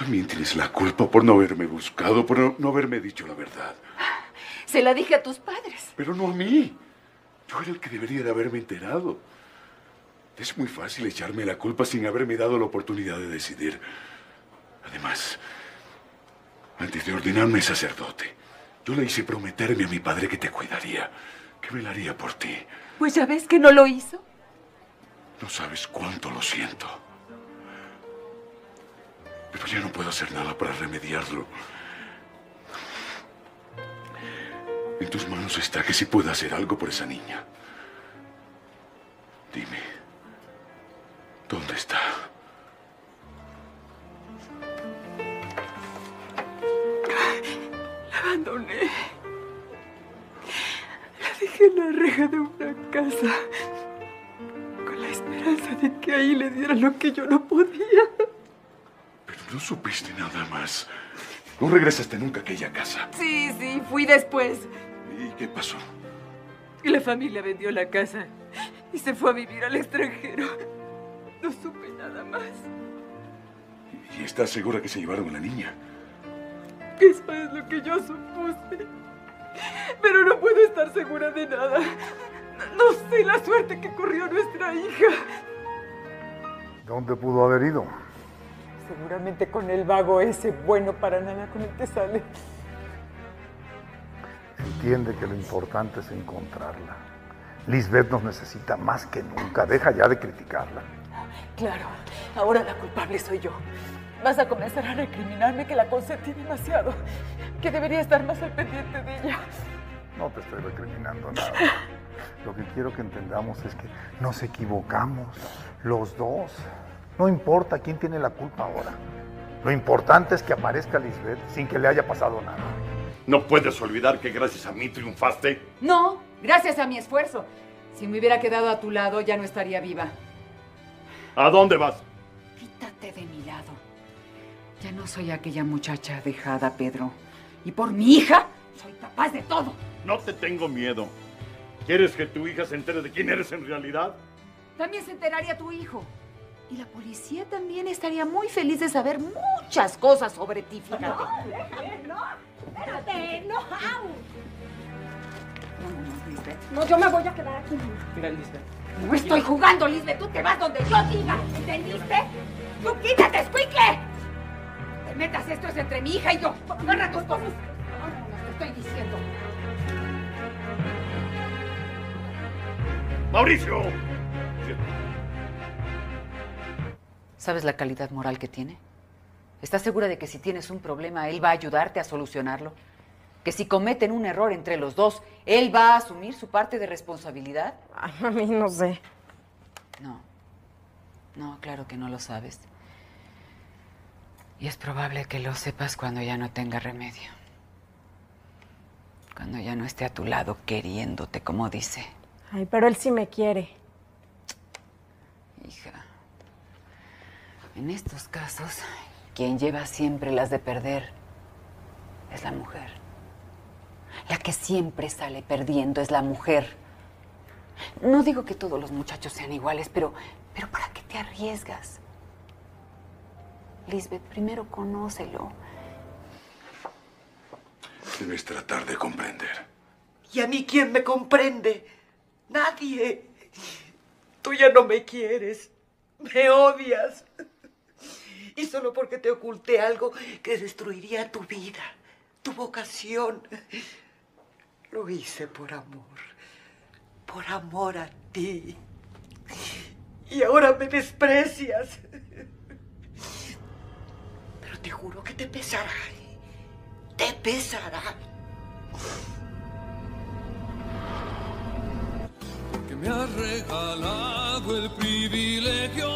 también tienes la culpa por no haberme buscado, por no, no haberme dicho la verdad. Se la dije a tus padres. Pero no a mí. Yo era el que debería de haberme enterado. Es muy fácil echarme la culpa sin haberme dado la oportunidad de decidir. Además, antes de ordenarme sacerdote, yo le hice prometerme a mi padre que te cuidaría, que me la haría por ti. Pues ya ves que no lo hizo. No sabes cuánto lo siento. Ya no puedo hacer nada para remediarlo. En tus manos está que si pueda hacer algo por esa niña. Dime, ¿dónde está? La abandoné. La dejé en la reja de una casa. Con la esperanza de que ahí le diera lo que yo no podía. No supiste nada más. No regresaste nunca a aquella casa. Sí, sí, fui después. ¿Y qué pasó? La familia vendió la casa y se fue a vivir al extranjero. No supe nada más. ¿Y estás segura que se llevaron a la niña? Eso es lo que yo supuse. Pero no puedo estar segura de nada. No sé la suerte que corrió nuestra hija. ¿Dónde pudo haber ido? Seguramente con el vago ese bueno para nada con el que sale. Entiende que lo importante es encontrarla. Lisbeth nos necesita más que nunca. Deja ya de criticarla. Claro, ahora la culpable soy yo. Vas a comenzar a recriminarme que la consentí demasiado, que debería estar más al pendiente de ella. No te estoy recriminando nada. Lo que quiero que entendamos es que nos equivocamos, los dos. No importa quién tiene la culpa ahora. Lo importante es que aparezca Lisbeth sin que le haya pasado nada. ¿No puedes olvidar que gracias a mí triunfaste? No, gracias a mi esfuerzo. Si me hubiera quedado a tu lado, ya no estaría viva. ¿A dónde vas? Quítate de mi lado. Ya no soy aquella muchacha dejada, Pedro. Y por mi hija, soy capaz de todo. No te tengo miedo. ¿Quieres que tu hija se entere de quién eres en realidad? También se enteraría tu hijo. Y la policía también estaría muy feliz de saber muchas cosas sobre ti, fíjate. No, no, espérate, no, au. Lisbeth. No, yo me voy a quedar aquí. Mira, Lisbeth. No estoy jugando, Lisbeth. Tú te vas donde yo diga. ¿Entendiste? ¡Tú quítate, escuicle! Te metas esto es entre mi hija y yo. Agarra tus cosas. Vámonos, te estoy diciendo. ¡Mauricio! ¿Sabes la calidad moral que tiene? ¿Estás segura de que si tienes un problema, él va a ayudarte a solucionarlo? ¿Que si cometen un error entre los dos, él va a asumir su parte de responsabilidad? Ay, a mí no sé. No. No, claro que no lo sabes. Y es probable que lo sepas cuando ya no tenga remedio. Cuando ya no esté a tu lado queriéndote, como dice. Ay, pero él sí me quiere. Hija, en estos casos, quien lleva siempre las de perder es la mujer. La que siempre sale perdiendo es la mujer. No digo que todos los muchachos sean iguales, pero, pero ¿para qué te arriesgas? Lisbeth, primero conócelo. Debes tratar de comprender. ¿Y a mí quién me comprende? Nadie. Tú ya no me quieres. Me odias. Y solo porque te oculté algo que destruiría tu vida, tu vocación. Lo hice por amor. Por amor a ti. Y ahora me desprecias. Pero te juro que te pesará. Te pesará. que me ha regalado el privilegio